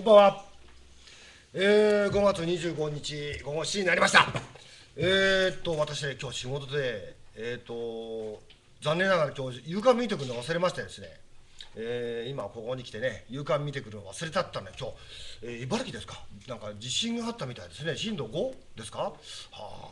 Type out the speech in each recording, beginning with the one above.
こんばんは。えー、5月25日午後7時になりました。えー、っと、私、今日仕事で、えー、っと、残念ながら今日、夕刊見てくるの忘れましてですね、えー、今ここに来てね、夕刊見てくるの忘れたったんで、今日、えー、茨城ですか、なんか地震があったみたいですね、震度5ですか、はあ、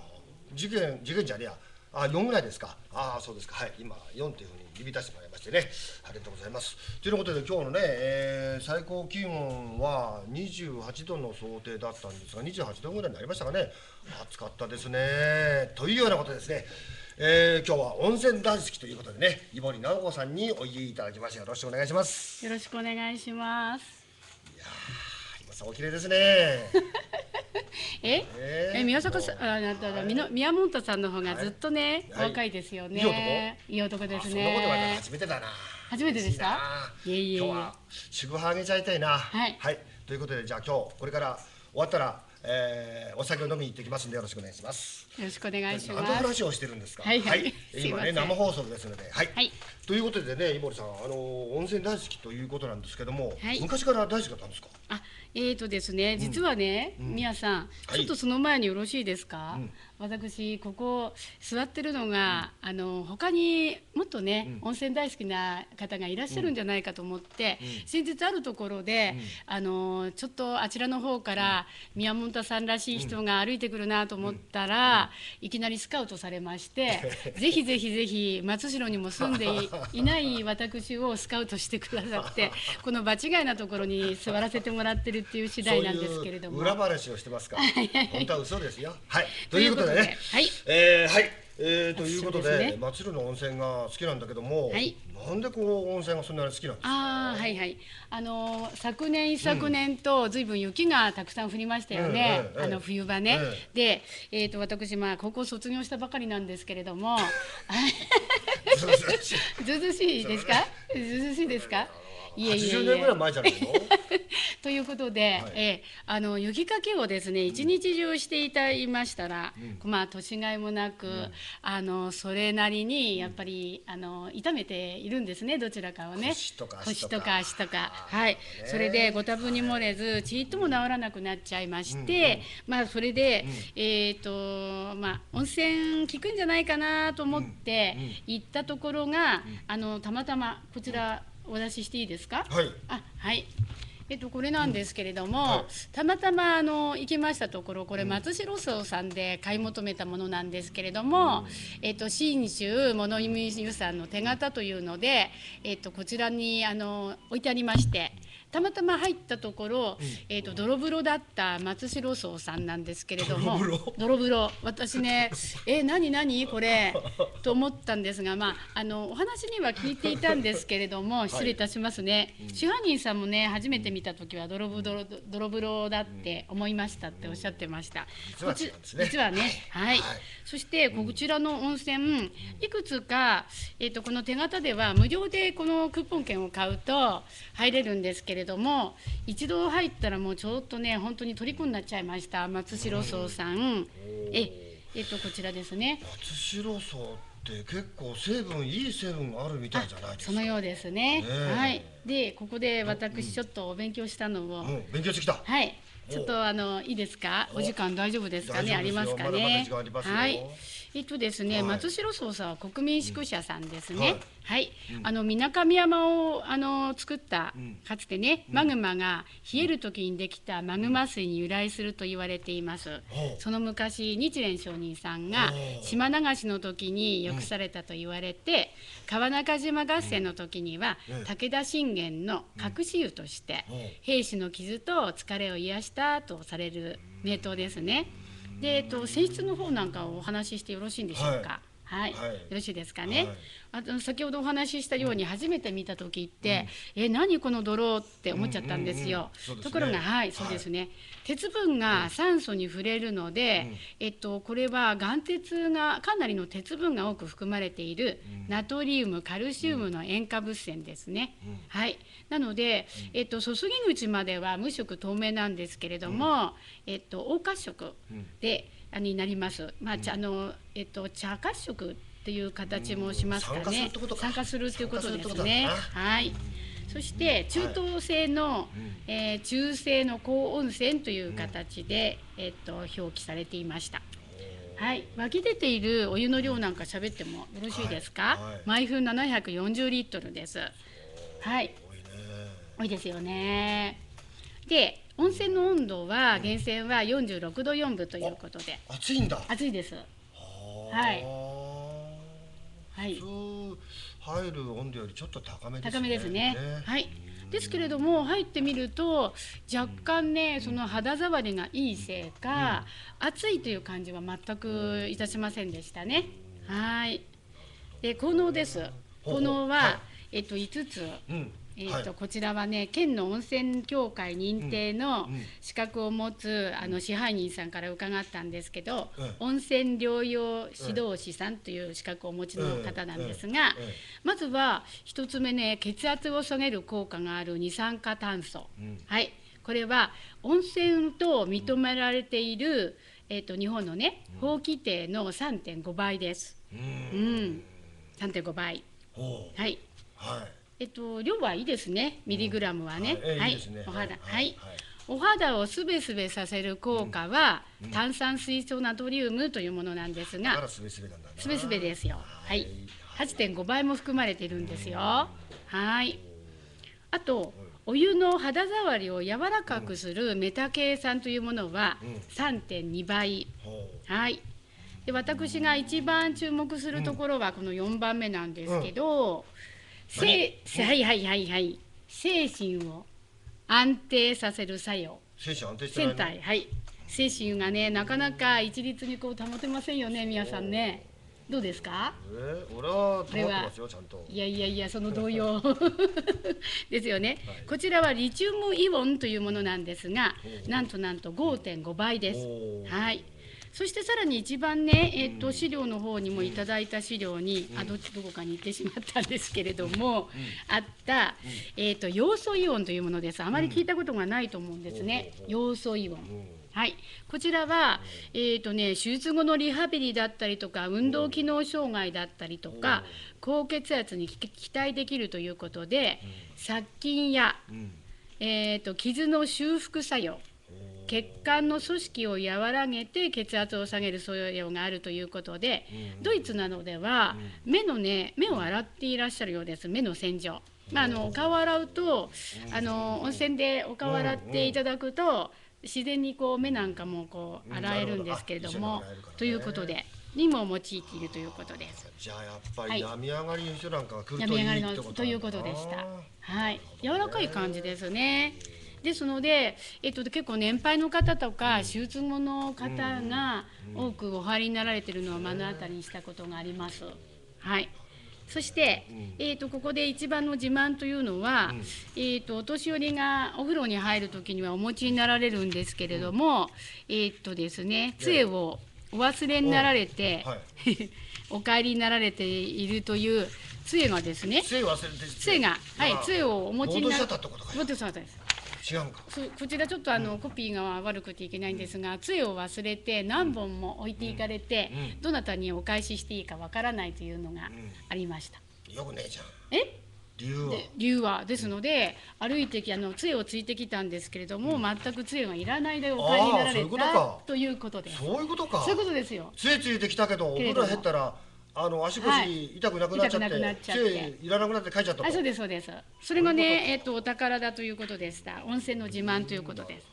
事件、事件じゃねえや、あ、4ぐらいですか、ああ、そうですか、はい、今、4というふうに指出してもらいましてね、ありがとうございます。ということで、今日のね、えー、最高気温は28度の想定だったんですが、28度ぐらいになりましたかね、暑かったですね。というようなことですね。えー、今日は温泉大好きということでね、井森直子さんにおいでいただきまして、よろしくお願いします。よろしくお願いします。いやー、今さんお綺麗ですね。え、え？宮坂さん、あ、なんだだ、みの宮本さんの方がずっとね、はい若いですよいいね。いい男ですね。初めてだな。初めてでしたいえいえ今日は祝福あげちゃいたいな。はいということでじゃあ今日これから終わったら、えー、お酒を飲みに行ってきますんでよろしくお願いします。よろしくお願いし何のます。話をしてるんですか？はいはい今ね生放送ですので、はい。はいということでね、井森さん、あの温泉大好きということなんですけども、はい。昔から大好きだったんですか？あ、えーとですね、実はね、宮さん、はい。ちょっとその前によろしいですか？うん。私ここ座ってるのが、あの他にもっとね、温泉大好きな方がいらっしゃるんじゃないかと思って、先日あるところで、あのちょっとあちらの方から宮本さんらしい人が歩いてくるなと思ったら、いきなりスカウトされまして、ぜひぜひぜひ松代にも住んでいいない私をスカウトしてくださって、この場違いなところに座らせてもらってるっていう次第なんですけれども。そういう裏話をしてますから。本当は嘘ですよ。はい。ということでね。はいえーはい。えー、ということでね。松代の温泉が好きなんだけども、はい。なんでこう温泉がそんなに好きなんですか。ああはいはい。あのー昨年一昨年とずいぶん雪がたくさん降りましたよね、ええええあの冬場ね、えで、えー、と私まあ高校卒業したばかりなんですけれども。ずうずうしい ですか？ずうずうしいですか？いえいえい80年ぐらいえ前じゃないの？ということで、はい。ええあの雪かきをですね一日中していたいましたら、まあ年がいもなく、あのそれなりにやっぱりあの痛めているんですねどちらかをね。腰とか足とか。はい。それでご多分に漏れずちっとも治らなくなっちゃいまして、まあそれで、えっ、とまあ温泉効くんじゃないかなと思って行ったところが、あのたまたまこちらお出ししていいですか、はい。あはい。えっと、これなんですけれども、はいたまたまあの行きましたところこれ松代荘さんで買い求めたものなんですけれども、えっと、信州物見湯さんの手形というので、えっと、こちらにあの置いてありましてたまたま入ったところ、えっと、泥風呂だった松代荘さんなんですけれども泥風呂私ね え何何？これ？と思ったんですが、まあ、あのお話には聞いていたんですけれども失礼いたしますね、支配人さんもね初めて見た時は泥風呂泥風呂だって思いましたっておっしゃってました、うん実はねはい、はい。そしてこちらの温泉いくつか、えっとこの手形では無料でこのクーポン券を買うと入れるんですけれども一度入ったらもうちょっとね本当に虜になっちゃいました松代荘さん、ええっとこちらですね。松代荘って結構成分いい成分があるみたいじゃないですか。そのようですね。ねえ。はい。でここで私ちょっとお勉強したのを、うん、勉強してきた。はい。ちょっとあのいいですか？お時間大丈夫ですかね？ありますかね？まはい。えっとですね、はい。松代荘さんは国民宿舎さんですね。はいはい。あの水上山をあの作ったかつてね、マグマが冷える時にできたマグマ水に由来すると言われています。ほう。その昔日蓮上人さんが島流しの時に訳されたと言われて、川中島合戦の時にはうん。武田信玄の隠し湯としてうん。兵士の傷と疲れを癒したとされる名刀ですね。で、えっと、泉質の方なんかをお話ししてよろしいんでしょうか？はい、はい。よろしいですかね？はいあと先ほどお話ししたように初めて見た時って、え何この泥って思っちゃったんですよ。うんうんうん。そうですね。ところがはいそうですね、鉄分が酸素に触れるので、えっとこれは岩鉄がかなりの鉄分が多く含まれているナトリウムカルシウムの塩化物泉ですね。はい。なので、えっと注ぎ口までは無色透明なんですけれども、えっと黄褐色で、あになります。まあ、茶あのえっと茶褐色っていう形もしますかね。ってこと。か。酸化するっていうことですね。はい。そして中東製の、えー中性の高温泉という形で、えっと表記されていました。はい、湧き出ているお湯の量なんか喋ってもよろしいですか、はいはい。毎分740リットルです。はい、多いね。多いですよね。で、温泉の温度は源泉は46度4分ということで。暑いんだ。暑いです。はいはい普通入る温度よりちょっと高めですね高めですね。はい。ですけれども入ってみると若干ねその肌触りがいいせいか、暑いという感じは全くいたしませんでしたね。はい。で効能です。効能は、はいえっと5つ。うんえーとはいこちらはね県の温泉協会認定のうんうん。資格を持つ、あの支配人さんから伺ったんですけど、ええ。温泉療養指導士さんという資格をお持ちの方なんですが、まずは一つ目ね血圧を下げる効果がある二酸化炭素、うん。はい。これは温泉と認められている、えー、と日本のね法規定の3.5倍です。うん。うん、3.5倍。はい。はいえっと量はいいですね。ミリグラムはね、はい。お肌。ははい。お肌をすべすべさせる効果は、炭酸水素ナトリウムというものなんですが、すべすべなんだな。すべすべですよ。はい。8.5倍も含まれているんですよ。はい。あと、お湯の肌触りを柔らかくするメタケイ酸というものは3.2倍。ほはい。で、私が一番注目するところはこの4番目なんですけど、せいはいはいはいはい。精神を安定させる作用。う精神安定してない船体はい。精神がねなかなか一律にこう保てませんよね皆さんね。どうですか？え俺は保ってますよちゃんと。いやいやいや その動揺。ですよね、はい。こちらはリチウムイオンというものなんですがなんとなんと5.5倍です。はいそしてさらに一番ね、えっと資料の方にもいただいた資料に、あどっちどこかに行ってしまったんですけれども、あった、えっとヨウ素イオンというものです。あまり聞いたことがないと思うんですね、ヨウ素イオン、はい、こちらは、えーとね、手術後のリハビリだったりとか運動機能障害だったりとか高血圧にき期待できるということで殺菌や、うん。えー、と傷の修復作用血管の組織を和らげて血圧を下げる作用があるということで、ドイツなどでは目のね目を洗っていらっしゃるようです。目の洗浄。まあ、あのお顔を洗うとあの温泉でお顔を洗っていただくと自然にこう目なんかもこううん洗えるんですけれどもということでにも用いているということです。じゃあやっぱはい。り病み上がりの人なんかが来るとい病み上がりのということでした。はい、柔らかい感じですね。ですので、えっと、結構年配の方とか手術後の方が多くお入りになられているのを目の当たりにしたことがあります。はい。そして、えっとここで一番の自慢というのは、えっとお年寄りがお風呂に入る時にはお持ちになられるんですけれども、えっとですね杖をお忘れになられて、は お帰りになられているという杖がですね。杖忘れて杖が、はいまあ、杖をお持ちになボードしちゃったって違うんか。そこちらちょっとあの、コピーが悪くていけないんですが杖を忘れて何本も置いていかれて、どなたにお返ししていいかわからないというのがありました。よくねえじゃん。え？理由は。ですので歩いてきあの杖をついてきたんですけれども、全く杖がいらないでお帰りになられたか。ということです。そういうことか。そういうことですよ。杖ついてきたけどお風呂減ったらあの足はい。腰痛くなくなっちゃってっちゃって。杖いらなくなって帰っちゃったと。あそうですそうです。それがねえっとお宝だということでした温泉の自慢ということです。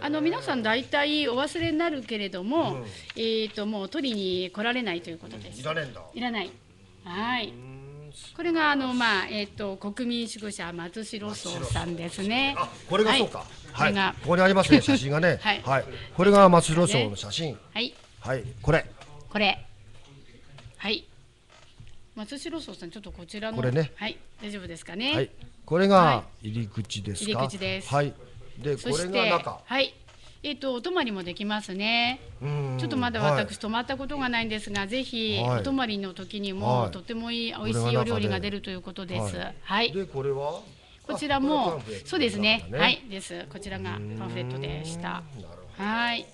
あの皆さん大体お忘れになるけれども、えっともう取りに来られないということです。いらねえんだ。いらない。はい。うん。これがあのまあえっと国民宿舎松代荘さんですね。あこれがそうか。ははい。い、これが。ここにありますね写真がね。はい。これが松代荘の写真。はいはい。これ。これはい。松代荘さんちょっとこちらのこれね。はい。大丈夫ですかね？はい。これが入り口ですか？入り口です。はい。でこれそしてが中。はい。えっ、とお泊まりもできますね。うん。ちょっとまだはい私泊まったことがないんですが、ぜひはい。お泊まりの時にも、はい。とてもいい美味しいお料理が出るということです。ははい。い。でこれは？こちらもそうですね。はい。です。こちらがパンフレットでした。はい。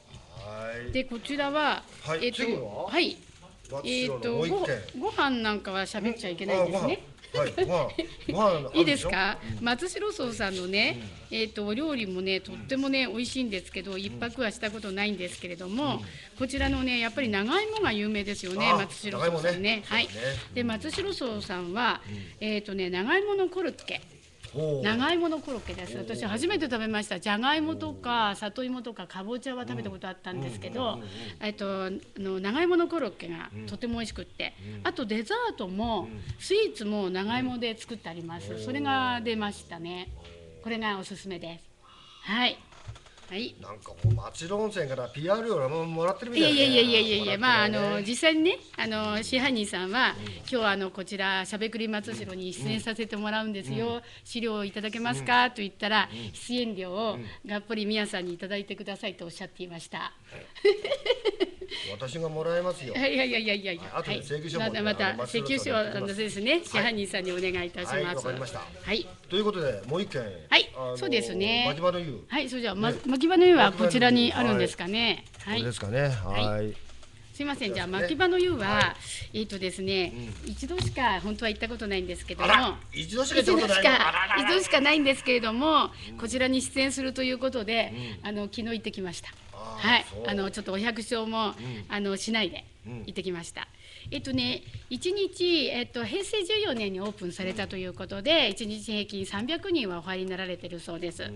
でこちらは、はい。えっ、次は？とはい。松えっ、代のとごご飯なんかは喋っちゃいけないんですね。はい、い。いですか、松代荘さんのね、えー、とお料理もねとってもね美味しいんですけど一泊はしたことないんですけれども、こちらのねやっぱり長芋が有名ですよね松代荘さんね。ね。はい。ですねで松代荘さんは、えっ、とね長芋のコロッケ長芋のコロッケです。私初めて食べました。じゃがいもとか里芋とかかぼちゃは食べたことあったんですけど、えっとあの長芋のコロッケがとても美味しくって、あとデザートもスイーツも長芋で作ってあります、それが出ましたね。これがおすすめです。はいはい。なんかもう町の温泉から PR をももらってるみいやたいいやいやいやいやいや、まああの実際にね、あの支配人さんは、今日あのこちらしゃべくり松代に出演させてもらうんですよ。資料をいただけますか、と言ったら、出演料をがっぽり宮さんにいただいてくださいとおっしゃっていました。私がもらえますよ。いやいやいやいやいやいや。あ後で請求書もまたまた請求書をあので。すね、支配人さんにお願いいたします。はいわかりました。はい。ということでもう一件。はい。そうですね。牧場の湯。はい、それじゃあ、ま、巻き場の湯はこちらにあるんですかね。はい。で。すかね。はい。すいません、じゃあそうですね。巻き場の湯は、えっ、とですね、一度しか本当は行ったことないんですけども。一度しか一度しかないんですけれども、こちらに出演するということで、あの昨日行ってきました。はい。あのちょっとお百姓も、あのしないで行ってきました。えっとね、一日、えっと、平成14年にオープンされたということで、一日平均300人はお入りになられているそうです。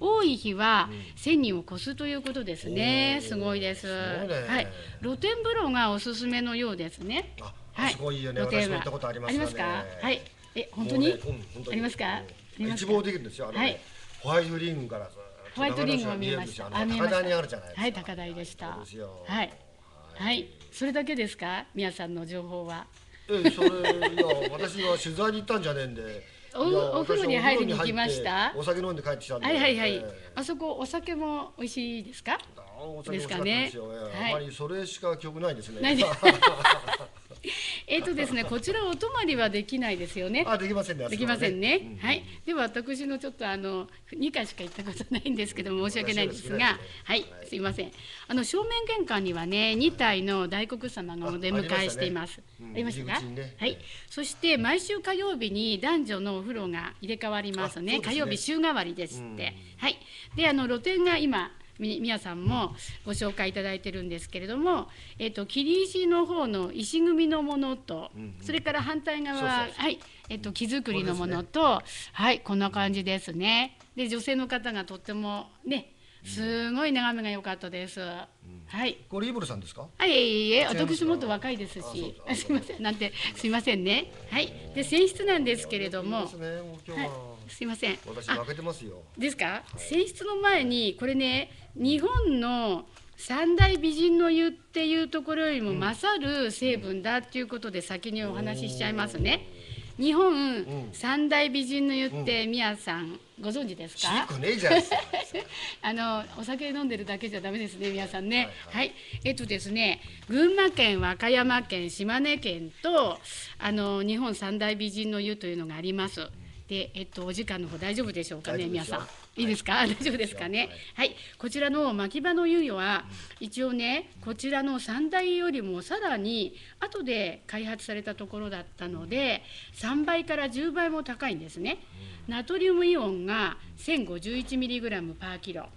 多い日は1000人を超すということですね。すごいです。はい、露天風呂がおすすめのようですね。あはい、あそこいいよね。露天は。私も行ったことありますか？はい。え、本当に？ありますか？一望できるんですよあのね、はい。ホワイトリングからずホワイトリングが見えました。見えました。高台にあるじゃないですか。はい、高台でした。はい。はい。それだけですか、宮さんの情報は。ええそれいや私は取材に行ったんじゃねえんで。おお風呂に入りに行きました？お酒飲んで帰ってきたんで。はいはいはい。ええ。あそこお酒も美味しいですか？ですかね。はい。あまりそれしか記憶ないですね。ないで えっとですね、こちらお泊まりはできないですよね。あできませんねできませんね。はい。では私のちょっとあの2回しか行ったことないんですけど申し訳ないんですが、はい、すいません。あの正面玄関にはね2体の大黒様がお出迎えしています。あありましたか？はい。そして毎週火曜日に男女のお風呂が入れ替わりますね。すね火曜日週替わりですって。はい。であの露店が今み皆さんもご紹介いただいてるんですけれども、えっと切り石の方の石組みのものと、それから反対側はい、えっと木造りのものと、はいこんな感じですね。で女性の方がとってもね、すごい眺めが良かったです。はい。これイーブルさんですか？はい、いえいえ、私もっと若いですし、すみません、なんて、すみませんね。はい、で、泉質なんですけれども。す。みません。あ。私負けてますよ。ですか、泉質の前に、これね、日本の三大美人の湯っていうところよりも勝る成分だっていうことで先にお話ししちゃいますね。日本三大美人の湯って宮さんご存知ですちか？くねえじゃないですかあのお酒飲んでるだけじゃダメですね皆さんね。はい、えっとですね群馬県和歌山県島根県とあの日本三大美人の湯というのがあります。でえっとお時間の方大丈夫でしょうかね皆さん。いいですか、大丈夫ですかね？はい、こちらの牧場の湯は、一応ね、こちらの三大よりもさらに後で開発されたところだったので、3倍から10倍も高いんですね。ナトリウムイオンが 1051mg パーキロ。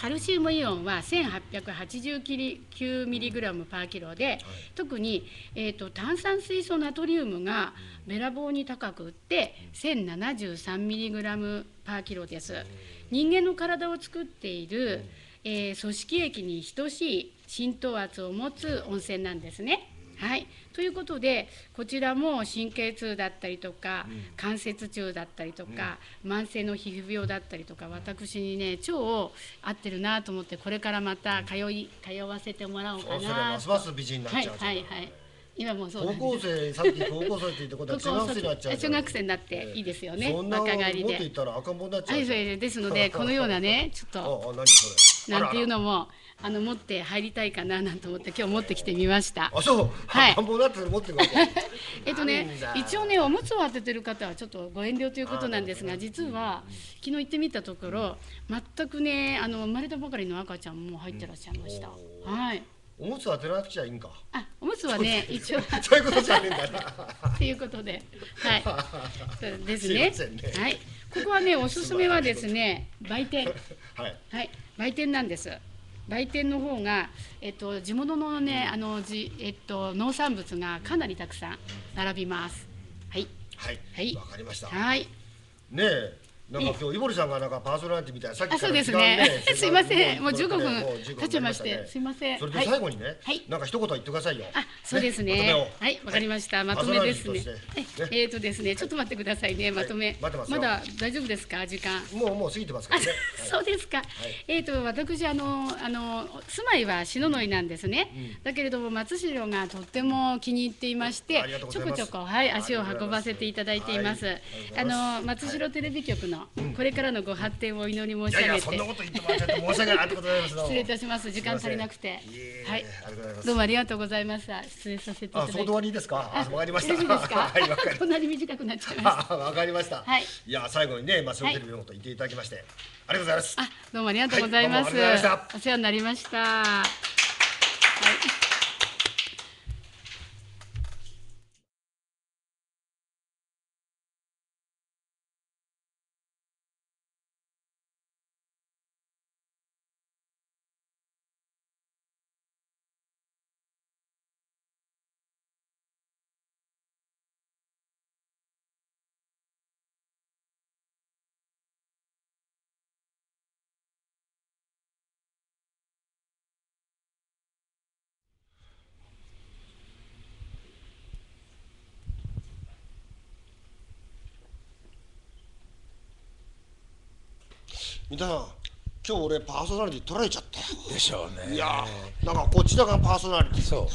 カルシウムイオンは1889ミリグラムパーキロで、特に、えー、と炭酸水素ナトリウムがべらぼうに高くって1073ミリグラムパーキロです。人間の体を作っている、えー組織液に等しい浸透圧を持つ温泉なんですね。はい、ということでこちらも神経痛だったりとか、関節痛だったりとか、慢性の皮膚病だったりとか私にね超合ってるなと思ってこれからまた通い通わせてもらおうかそうすればなとますます美人になっはいちゃうはいはい今もそうな高校生さっき高校生って言ってことは 中学生になっちゃう中学生になっていいですよね。そんな若返りもっとで言ったら赤ん坊になっちゃうはいそれでですので このようなねちょっあとなんていうのもあの持って入りたいかななんて思って今日持ってきてみました。あそう。はい。赤ん坊だったら持ってくださいえっとね一応ねおむつを当ててる方はちょっとご遠慮ということなんですが実は昨日行ってみたところ全くねあの生まれたばかりの赤ちゃんも入ってらっしゃいました、はい。おむつは出なくちゃいいんか。あおむつはね一応。そういうことじゃねえんだな。ということで、はい、そうですねませんね。はい、ここはね、おすすめはですね、売店、はい。はい、売店なんです。売店の方が、えっと、地元のね、あの、じ、えっと、農産物がかなりたくさん並びます。はい、はい。はい。わかりました。ねはい、えなんか今日井堀さんがなんかパーソナリティみたいなさっきあ、からそうですね。すいません、もう15これから分もう15経ちまして、すいません。それではい最後にね、はいなんか一言言ってくださいよ。あ、そうですね。まとめをはい、わかりました。まとめですね。はいえっ、とですね、ちょっと待ってくださいね。まとめ。待ってますよまだ大丈夫ですか、時間。もうもう過ぎてますかあらね。そうですか。えっ、と私あのあの住まいは篠ノ井なんですね。だけれども松代がとっても気に入っていましてちょこちょこはい足を運ばせていただいています。はいあの松代テレビ局のこれからのご発展をお祈り申いやいやし上げてそんなこと言ってもらっちゃって申し訳ないありがとうございます。失礼いたします。時間足りなくてはいありがとうございますどうもありがとうございました。失礼させていただあそこでいて。終わりいいですか？あわかりました。よろしいですか？はいわかりました。隣短くなっちゃいました。あわかりました。はいいや最後にねまあテレビのこと言っていただきましてありがとうございます。あ、どうもありがとうございます。はいどうもありがとうございましたお世話になりました。はい。皆さん今日俺パーソナリティ取られちゃったよ。でしょうね。いやなんかこっちだからパーソナリティ。そ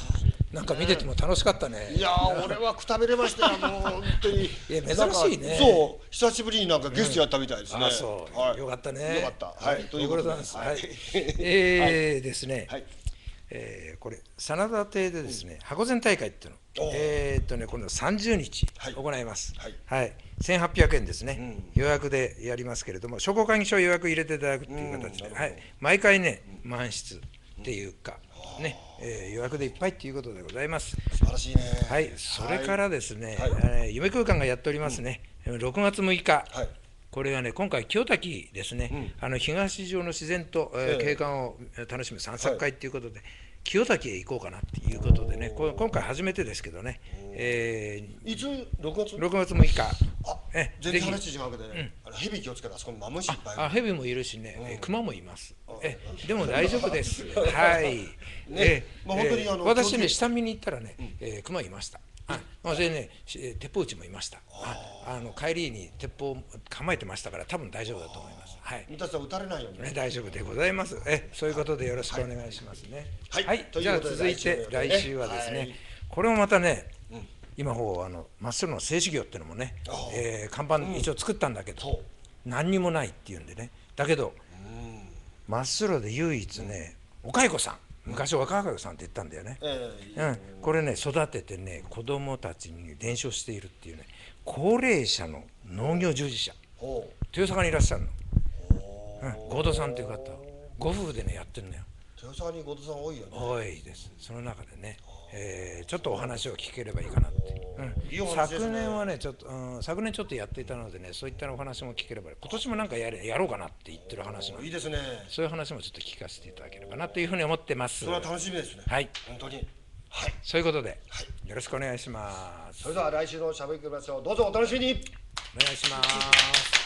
う。なんか見てても楽しかったね。いやー俺はくたびれましたよ もう本当に。いや珍しいね。そう久しぶりになんかゲストやったみたいですね、あそう、はい。よかったね。よかった。はい。というごことで苦労様です。はい、はい。えーですね、はいえーこれ真田邸でですね、箱膳大会っていうのえーっとねこの30日はい。行います。はい。はい、1800円ですね、予約でやりますけれども商工会議所予約入れていただくっていう形で、うんはい、毎回ね満室っていうか、ね、えー予約でいっぱいっていうことでございます。素晴らしいね。はい、それからですね、はい。えー夢空間がやっておりますね、6月6日、はいこれはね、今回、清滝ですね、あの東上の自然と、えーええ。景観を楽しむ散策会ということで、清滝へ行こうかなっていうことでね、こ今回初めてですけどね、えいつ？6月？ー6月6日、あえ全然話違うけどね、あのヘビ気をつけてあそこにマムシいっぱいあ蛇もいるしね、え熊もいます。えでも大丈夫です。はい。えまあ本当にえあの私ね下見に行ったらね、えー熊いました。あ、まあそれね鉄砲撃ちもいました。ああの帰りに鉄砲構えてましたから多分大丈夫だと思います。はい。三田さん撃たれないようにね。ね、大丈夫でございます。え、そういうことでよろしくお願いしますね。はい。とい。うじゃあ続いて来週はですね、はい。これもまたね、今ほうあの真っ白の静止業っていうのもね、えー看板一応作ったんだけど、何にもないっていうんでね。だけど、真っ白で唯一ね、おかいこさん、昔若かいこさんって言ったんだよね。えうん、これね育ててね子供たちに伝承しているっていうね高齢者の農業従事者。豊坂にいらっしゃるの、う。ん、合同さんという方。ご夫婦でねやってるのよ。う豊沢に後藤さん多いよね。多いです。その中でね、えーちょっとお話を聞ければいいかなって、う。ん、昨年はねちょっと、うん、昨年ちょっとやっていたのでねそういったお話も聞ければ今年もなんかやれやろうかなって言ってる話のいいですね。そういう話もちょっと聞かせていただければなというふうに思ってます。それは楽しみですね。はい。本当に。はい。そういうことで、よろしくお願いします。それでは来週のしゃべりきましょう。どうぞお楽しみに。お願いします